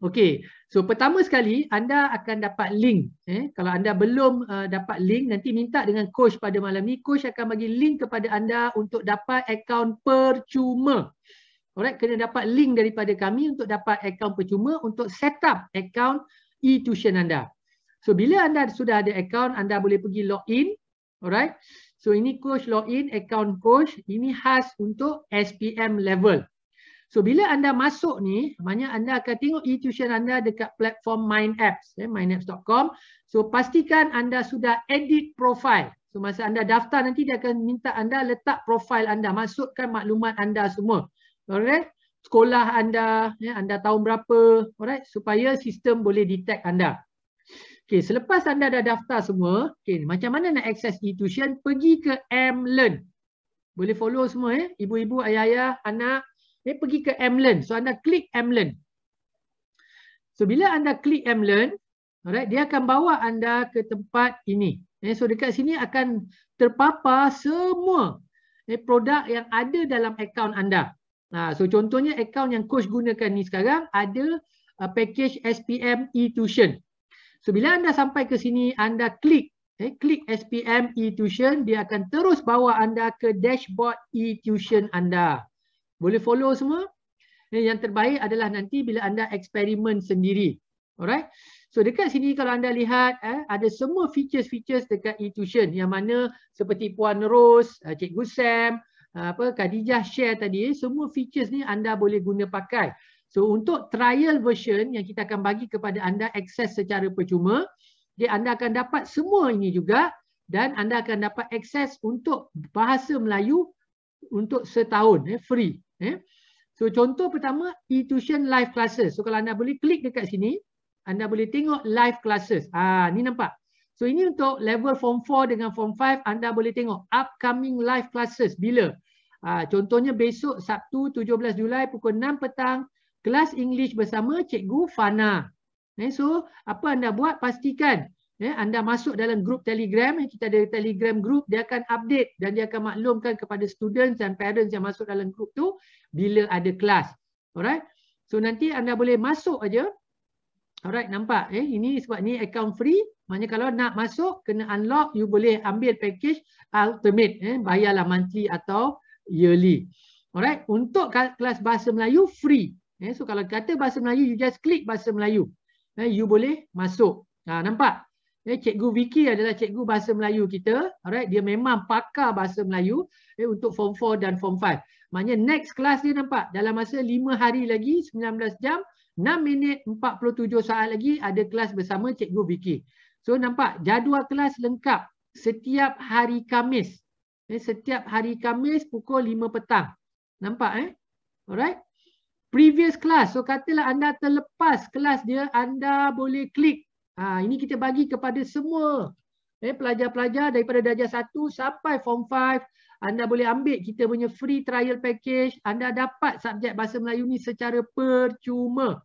Okey, so pertama sekali anda akan dapat link. Eh, kalau anda belum uh, dapat link, nanti minta dengan coach pada malam ni. Coach akan bagi link kepada anda untuk dapat akaun percuma. Alright, kena dapat link daripada kami untuk dapat akaun percuma untuk set up akaun e-tuition anda. So bila anda sudah ada akaun, anda boleh pergi login. Alright. So ini coach login, account coach. Ini khas untuk SPM level. So bila anda masuk ni, maknanya anda akan tengok e-tuition anda dekat platform Mind Apps, eh, mindapps.com. So pastikan anda sudah edit profile. So masa anda daftar nanti dia akan minta anda letak profile anda, masukkan maklumat anda semua. Alright. Sekolah anda, ya, anda tahun berapa, alright, supaya sistem boleh detect anda. Okay, selepas anda dah daftar semua, okay, macam mana nak access e-tuition? Pergi ke M-Learn. Boleh follow semua eh, ibu-ibu, ayah-ayah, anak, eh, pergi ke M-Learn. So anda klik M-Learn. So bila anda klik M-Learn, alright, dia akan bawa anda ke tempat ini. Eh, so dekat sini akan terpapar semua eh, produk yang ada dalam akaun anda. Nah, so contohnya akaun yang coach gunakan ni sekarang ada uh, package SPM e-tuition. So bila anda sampai ke sini, anda klik eh, klik SPM e-tuition, dia akan terus bawa anda ke dashboard e-tuition anda. Boleh follow semua? Eh, yang terbaik adalah nanti bila anda eksperimen sendiri. Alright. So dekat sini kalau anda lihat eh, ada semua features-features dekat e-tuition yang mana seperti Puan Rose, uh, Cikgu Sam, uh, apa Khadijah share tadi, eh, semua features ni anda boleh guna pakai. So untuk trial version yang kita akan bagi kepada anda akses secara percuma, jadi anda akan dapat semua ini juga dan anda akan dapat akses untuk bahasa Melayu untuk setahun eh, free. Eh. So contoh pertama e-tuition live classes. So kalau anda boleh klik dekat sini, anda boleh tengok live classes. Ah ni nampak. So ini untuk level form 4 dengan form 5 anda boleh tengok upcoming live classes bila. Ah contohnya besok Sabtu 17 Julai pukul 6 petang kelas English bersama Cikgu Fana. Eh, so apa anda buat pastikan eh, anda masuk dalam grup Telegram, eh, kita ada Telegram group, dia akan update dan dia akan maklumkan kepada students dan parents yang masuk dalam grup tu bila ada kelas. Alright. So nanti anda boleh masuk aja. Alright, nampak eh ini sebab ni account free. Maknanya kalau nak masuk kena unlock, you boleh ambil package ultimate eh bayarlah monthly atau yearly. Alright, untuk kelas bahasa Melayu free. Eh so kalau kata bahasa Melayu you just klik bahasa Melayu. Eh you boleh masuk. Ha nampak? Eh, Cikgu Vicky adalah cikgu bahasa Melayu kita. Alright, dia memang pakar bahasa Melayu eh, untuk form 4 dan form 5. Maknanya next class dia nampak dalam masa 5 hari lagi 19 jam 6 minit 47 saat lagi ada kelas bersama Cikgu Vicky. So nampak jadual kelas lengkap setiap hari Kamis. Eh, setiap hari Kamis pukul 5 petang. Nampak eh? Alright. Previous class. So katalah anda terlepas kelas dia, anda boleh klik Ha, ini kita bagi kepada semua eh, pelajar-pelajar daripada darjah 1 sampai form 5. Anda boleh ambil kita punya free trial package. Anda dapat subjek bahasa Melayu ni secara percuma.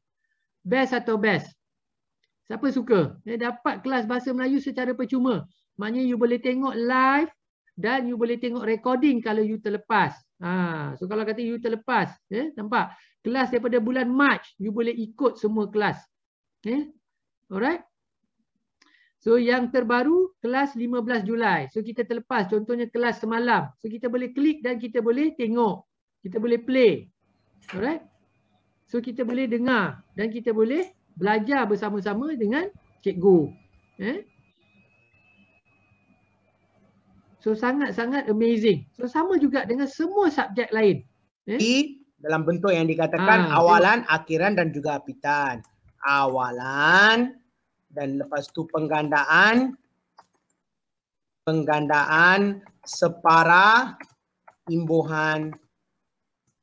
Best atau best? Siapa suka? Eh, dapat kelas bahasa Melayu secara percuma. Maknanya you boleh tengok live dan you boleh tengok recording kalau you terlepas. Ha, so kalau kata you terlepas, eh, nampak? Kelas daripada bulan March, you boleh ikut semua kelas. Eh? Alright? So yang terbaru kelas 15 Julai. So kita terlepas contohnya kelas semalam. So kita boleh klik dan kita boleh tengok. Kita boleh play. Alright. So kita boleh dengar dan kita boleh belajar bersama-sama dengan cikgu. Eh? So sangat-sangat amazing. So sama juga dengan semua subjek lain. Eh? Di dalam bentuk yang dikatakan ha, awalan, tengok. akhiran dan juga apitan. Awalan, dan lepas tu penggandaan penggandaan separa imbuhan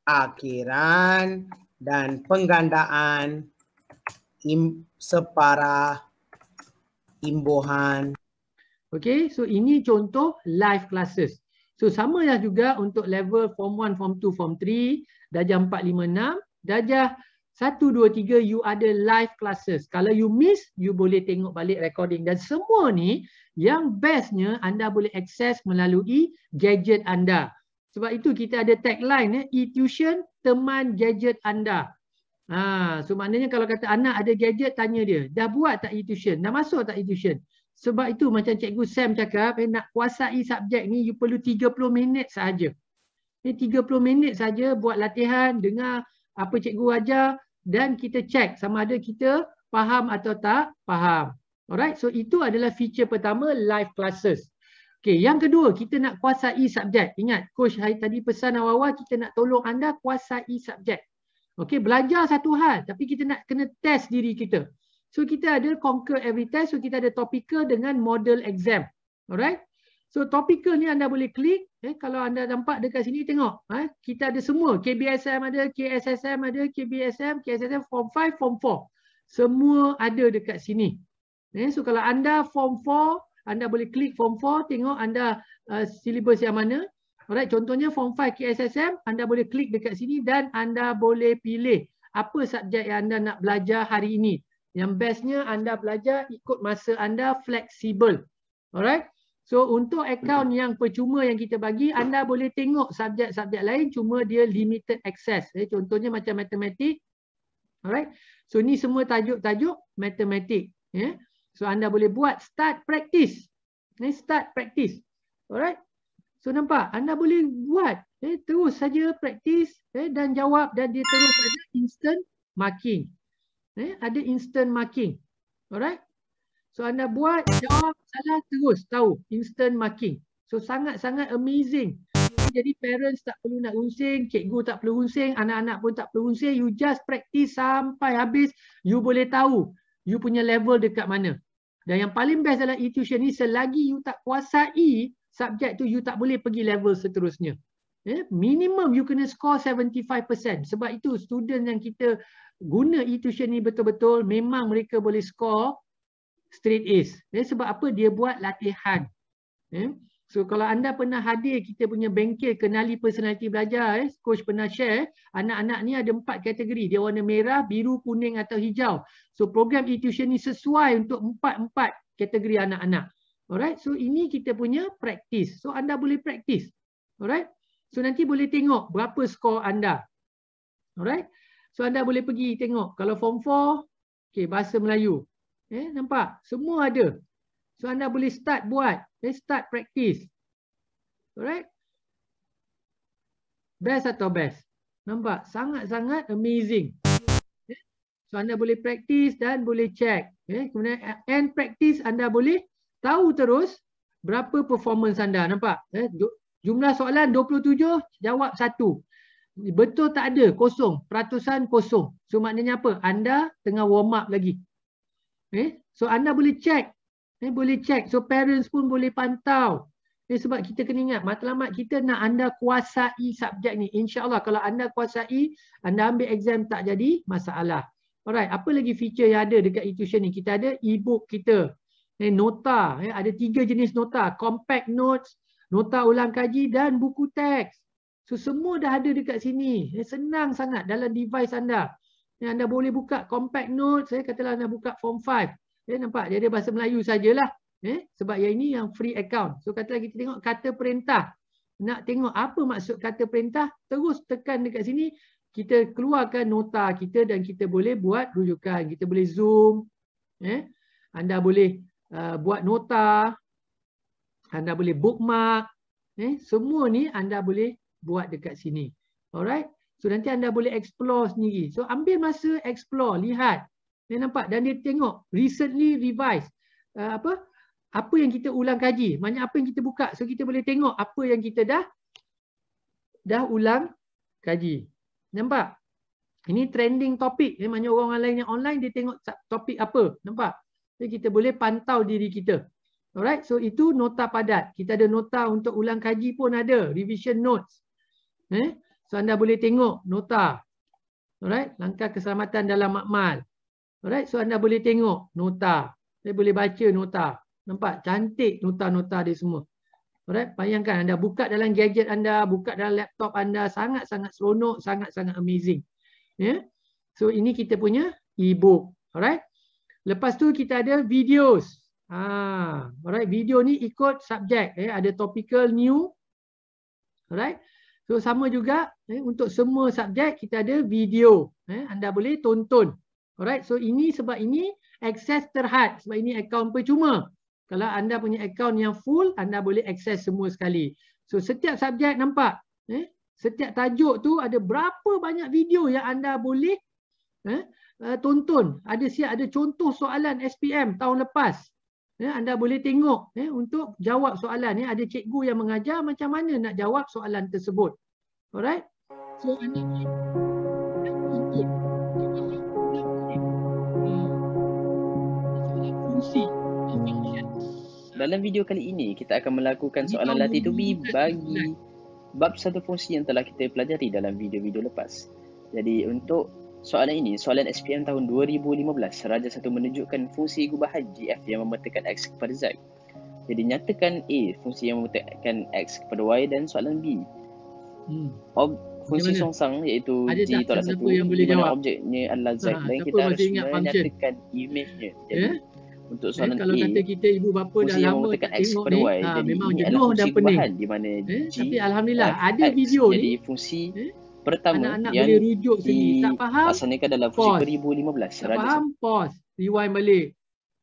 akhiran dan penggandaan im, separa imbuhan Okay, so ini contoh live classes. So sama lah juga untuk level form 1, form 2, form 3, darjah 4, 5, 6, darjah satu, dua, tiga, you ada live classes. Kalau you miss, you boleh tengok balik recording. Dan semua ni, yang bestnya anda boleh akses melalui gadget anda. Sebab itu kita ada tagline, eh, e-tuition teman gadget anda. Ha, so maknanya kalau kata anak ada gadget, tanya dia, dah buat tak e-tuition? Dah masuk tak e-tuition? Sebab itu macam Cikgu Sam cakap, eh, nak kuasai subjek ni, you perlu 30 minit sahaja. Eh, 30 minit saja buat latihan, dengar apa cikgu ajar dan kita check sama ada kita faham atau tak faham. Alright, so itu adalah feature pertama live classes. Okey, yang kedua kita nak kuasai subjek. Ingat coach hari tadi pesan awal-awal kita nak tolong anda kuasai subjek. Okey, belajar satu hal tapi kita nak kena test diri kita. So kita ada conquer every test. So kita ada topical dengan model exam. Alright. So topical ni anda boleh klik. Eh, kalau anda nampak dekat sini tengok. Eh, kita ada semua. KBSM ada, KSSM ada, KBSM, KSSM form 5, form 4. Semua ada dekat sini. Eh, so kalau anda form 4, anda boleh klik form 4 tengok anda uh, syllabus yang mana. Alright, contohnya form 5 KSSM, anda boleh klik dekat sini dan anda boleh pilih apa subjek yang anda nak belajar hari ini. Yang bestnya anda belajar ikut masa anda fleksibel. Alright. So untuk akaun yang percuma yang kita bagi, anda boleh tengok subjek-subjek lain cuma dia limited access. Eh, contohnya macam matematik. Alright. So ni semua tajuk-tajuk matematik. Yeah. So anda boleh buat start practice. Ni start practice. Alright. So nampak anda boleh buat eh, terus saja practice eh, dan jawab dan dia terus ada instant marking. Eh, ada instant marking. Alright. So anda buat jawab salah terus tahu instant marking. So sangat-sangat amazing. Jadi parents tak perlu nak unsing, cikgu tak perlu unsing, anak-anak pun tak perlu unsing. You just practice sampai habis. You boleh tahu you punya level dekat mana. Dan yang paling best dalam e-tuition ni selagi you tak kuasai subjek tu you tak boleh pergi level seterusnya. Eh, minimum you kena score 75%. Sebab itu student yang kita guna e-tuition ni betul-betul memang mereka boleh score straight A's. Eh, sebab apa? Dia buat latihan. Eh, So kalau anda pernah hadir kita punya bengkel kenali personality belajar, eh, coach pernah share, anak-anak ni ada empat kategori. Dia warna merah, biru, kuning atau hijau. So program e-tuition ni sesuai untuk empat-empat kategori anak-anak. Alright, so ini kita punya practice. So anda boleh practice. Alright, so nanti boleh tengok berapa skor anda. Alright, so anda boleh pergi tengok. Kalau form 4, okay, bahasa Melayu. Eh, nampak? Semua ada. So anda boleh start buat. Let's start practice. Alright. Best atau best? Nampak? Sangat-sangat amazing. Okay. So anda boleh practice dan boleh check. Okay. Kemudian end practice anda boleh tahu terus berapa performance anda. Nampak? Okay. Jumlah soalan 27, jawab satu. Betul tak ada? Kosong. Peratusan kosong. So maknanya apa? Anda tengah warm up lagi. Okay. So anda boleh check Eh, boleh check. So parents pun boleh pantau. Eh, sebab kita kena ingat matlamat kita nak anda kuasai subjek ni. InsyaAllah kalau anda kuasai, anda ambil exam tak jadi masalah. Alright, apa lagi feature yang ada dekat e-tuition ni? Kita ada e-book kita. Eh, nota. Eh, ada tiga jenis nota. Compact notes, nota ulang kaji dan buku teks. So semua dah ada dekat sini. Eh, senang sangat dalam device anda. Eh, anda boleh buka compact notes. Eh, katalah anda buka form 5. Eh, nampak? Ada bahasa Melayu sajalah. Eh, sebab yang ini yang free account. So kata lagi kita tengok kata perintah. Nak tengok apa maksud kata perintah, terus tekan dekat sini. Kita keluarkan nota kita dan kita boleh buat rujukan. Kita boleh zoom. Eh, anda boleh uh, buat nota. Anda boleh bookmark. Eh, semua ni anda boleh buat dekat sini. Alright. So nanti anda boleh explore sendiri. So ambil masa explore, lihat. Dia nampak dan dia tengok recently revised uh, apa apa yang kita ulang kaji, banyak apa yang kita buka so kita boleh tengok apa yang kita dah dah ulang kaji. Nampak? Ini trending topik. Dia maknanya orang lain yang online dia tengok topik apa. Nampak? Jadi kita boleh pantau diri kita. Alright, so itu nota padat. Kita ada nota untuk ulang kaji pun ada, revision notes. Eh? So anda boleh tengok nota. Alright, langkah keselamatan dalam makmal. Alright, so anda boleh tengok nota. Saya boleh baca nota. Nampak cantik nota-nota dia semua. Alright, bayangkan anda buka dalam gadget anda, buka dalam laptop anda, sangat-sangat seronok, sangat-sangat amazing. Ya. Yeah? So ini kita punya e-book. Alright. Lepas tu kita ada videos. Ah, alright, video ni ikut subjek, eh ada topical new. Alright. So sama juga eh, untuk semua subjek kita ada video. Eh anda boleh tonton. Alright, so ini sebab ini akses terhad. Sebab ini akaun percuma. Kalau anda punya akaun yang full, anda boleh akses semua sekali. So setiap subjek nampak. Eh? Setiap tajuk tu ada berapa banyak video yang anda boleh eh, uh, tonton. Ada siap ada contoh soalan SPM tahun lepas. Ya, anda boleh tengok ya, untuk jawab soalan. Ya. Ada cikgu yang mengajar macam mana nak jawab soalan tersebut. Alright. So anda untuk fungsi Dalam video kali ini, kita akan melakukan soalan latih tubi bagi bab satu fungsi yang telah kita pelajari dalam video-video lepas. Jadi untuk soalan ini, soalan SPM tahun 2015, Raja satu menunjukkan fungsi gubah haji F yang memetakan X kepada Z. Jadi nyatakan A, fungsi yang memetakan X kepada Y dan soalan B. Hmm. Ob, fungsi songsang iaitu G tolak satu yang boleh jawab? objeknya adalah Z ha, dan kita harus menyatakan image-nya. Jadi, yeah? untuk eh, soalan eh, kalau A, kata kita ibu bapa dah lama tak tengok ni, y, ha, memang jenuh dan pening. Di mana eh, G, tapi alhamdulillah ada X, video jadi ni. fungsi eh? Pertama anak-anak yang boleh rujuk sini. Tak faham? Asalnya dalam fungsi 2015. Tak faham? Pause. Rewind balik.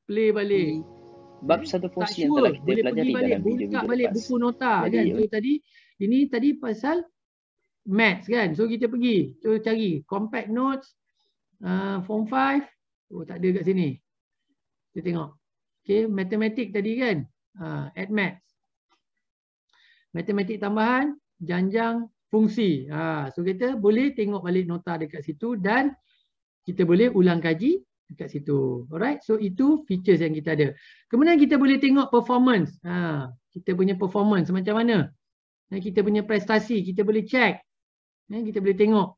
Play balik. Bab satu fungsi yang telah kita pelajari balik, dalam video Buka balik buku nota kan. So tadi ini tadi pasal maths kan. So kita pergi. So cari compact notes uh, form 5. Oh tak ada kat sini. Kita tengok. Okay, matematik tadi kan. Uh, add maths. Matematik tambahan, janjang, fungsi. Ha, so kita boleh tengok balik nota dekat situ dan kita boleh ulang kaji dekat situ. Alright, so itu features yang kita ada. Kemudian kita boleh tengok performance. Ha, kita punya performance macam mana. Ha, kita punya prestasi, kita boleh check. Ha, kita boleh tengok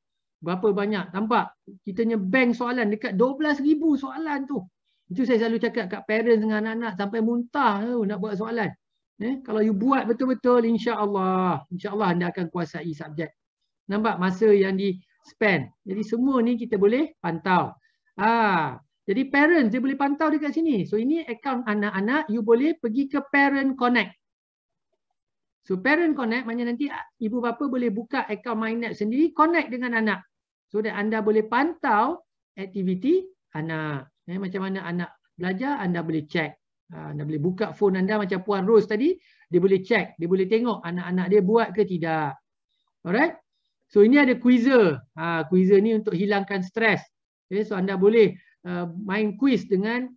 berapa banyak. Nampak? Kita punya bank soalan dekat 12,000 soalan tu. Itu saya selalu cakap kat parents dengan anak-anak sampai muntah tu nak buat soalan. Eh, kalau you buat betul-betul insya-Allah, insya-Allah anda akan kuasai subjek. Nampak masa yang di spend. Jadi semua ni kita boleh pantau. Ah, jadi parents dia boleh pantau dekat sini. So ini akaun anak-anak, you boleh pergi ke parent connect. So parent connect maknanya nanti ibu bapa boleh buka akaun MyNet sendiri connect dengan anak. So that anda boleh pantau aktiviti anak. Eh, macam mana anak belajar, anda boleh check. Anda boleh buka phone anda macam Puan Rose tadi, dia boleh check, dia boleh tengok anak-anak dia buat ke tidak. Alright? So ini ada quizzer. Ha, quizzer ni untuk hilangkan stres. Okay, so anda boleh uh, main quiz dengan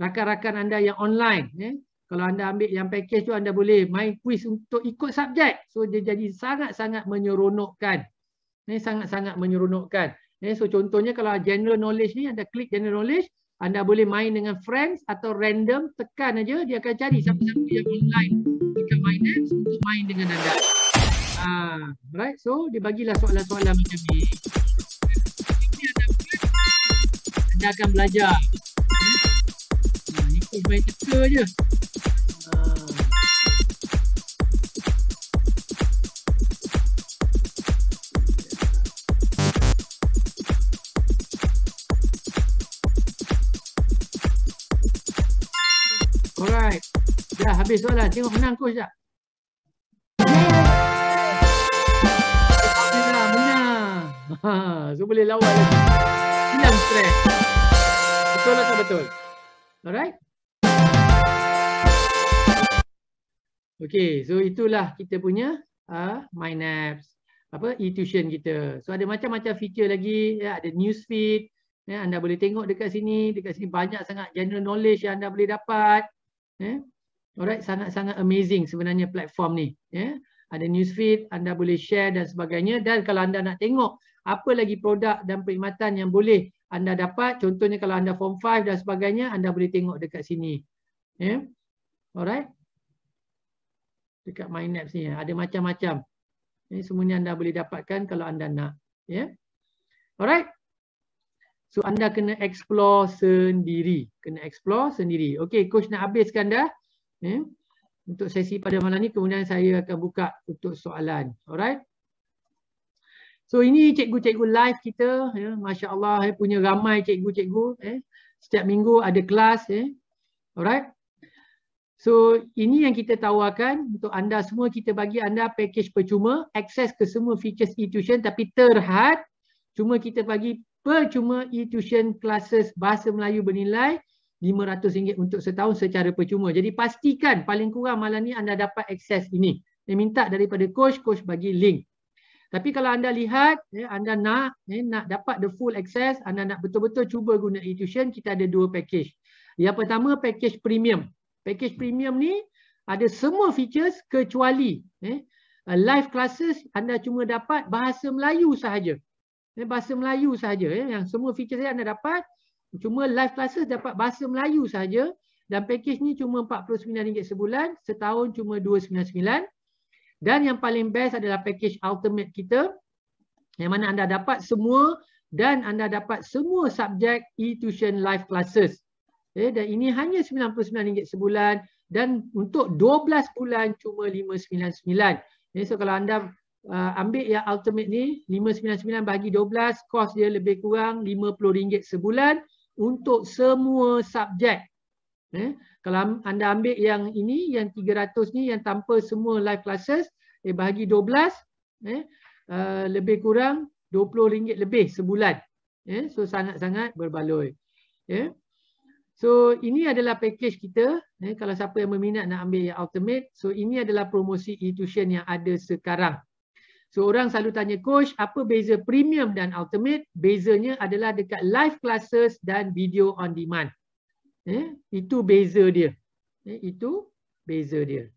rakan-rakan anda yang online. Eh? Kalau anda ambil yang package tu, anda boleh main quiz untuk ikut subjek. So dia jadi sangat-sangat menyeronokkan. Eh, sangat-sangat menyeronokkan. Eh, so contohnya kalau general knowledge ni, anda klik general knowledge, anda boleh main dengan friends atau random, tekan aja dia akan cari siapa-siapa yang online dekat main untuk main dengan anda. Ah, right. So dia bagilah soalan-soalan macam ni. Anda akan belajar. Hmm. Ikut main teka je. Habis soalan. Tengok menang coach tak? Menang, so boleh lawan lagi. Hilang stres. Betul atau betul? Alright? Okay, so itulah kita punya uh, MyNaps. Apa? E-tuition kita. So ada macam-macam feature lagi. Ya, ada newsfeed. Ya, anda boleh tengok dekat sini. Dekat sini banyak sangat general knowledge yang anda boleh dapat. Ya. Alright, sangat-sangat amazing sebenarnya platform ni. Ya. Ada newsfeed, anda boleh share dan sebagainya. Dan kalau anda nak tengok apa lagi produk dan perkhidmatan yang boleh anda dapat, contohnya kalau anda form 5 dan sebagainya, anda boleh tengok dekat sini. Ya. Alright. Dekat MyNaps ni, ada macam-macam. Ya, semuanya anda boleh dapatkan kalau anda nak. Ya. Alright. So anda kena explore sendiri. Kena explore sendiri. Okay, coach nak habiskan dah. Ya. Untuk sesi pada malam ni kemudian saya akan buka untuk soalan. Alright. So ini cikgu-cikgu live kita. Ya. Masya Allah eh, punya ramai cikgu-cikgu. Eh. Setiap minggu ada kelas. Eh. Alright. So ini yang kita tawarkan untuk anda semua kita bagi anda package percuma. Akses ke semua features e-tuition tapi terhad. Cuma kita bagi percuma e-tuition classes bahasa Melayu bernilai RM500 untuk setahun secara percuma. Jadi pastikan paling kurang malam ni anda dapat akses ini. Saya minta daripada coach, coach bagi link. Tapi kalau anda lihat, ya, anda nak ya, nak dapat the full access, anda nak betul-betul cuba guna e-tuition, kita ada dua package. Yang pertama package premium. Package premium ni ada semua features kecuali eh, live classes anda cuma dapat bahasa Melayu sahaja. Eh, bahasa Melayu sahaja. Eh, yang semua feature saya anda dapat cuma live classes dapat bahasa Melayu sahaja dan package ni cuma RM49 sebulan, setahun cuma RM299. Dan yang paling best adalah package ultimate kita yang mana anda dapat semua dan anda dapat semua subjek e-tuition live classes. Eh, dan ini hanya RM99 sebulan dan untuk 12 bulan cuma RM599. Eh, so kalau anda uh, ambil yang ultimate ni RM599 bagi 12, kos dia lebih kurang RM50 sebulan untuk semua subjek. Eh, kalau anda ambil yang ini, yang 300 ni yang tanpa semua live classes, eh, bagi 12, eh, uh, lebih kurang RM20 lebih sebulan. Eh, so sangat-sangat berbaloi. Eh. So ini adalah package kita. Eh, kalau siapa yang berminat nak ambil yang ultimate. So ini adalah promosi e-tuition yang ada sekarang. So orang selalu tanya coach apa beza premium dan ultimate? Bezanya adalah dekat live classes dan video on demand. Eh, itu beza dia. Eh, itu beza dia.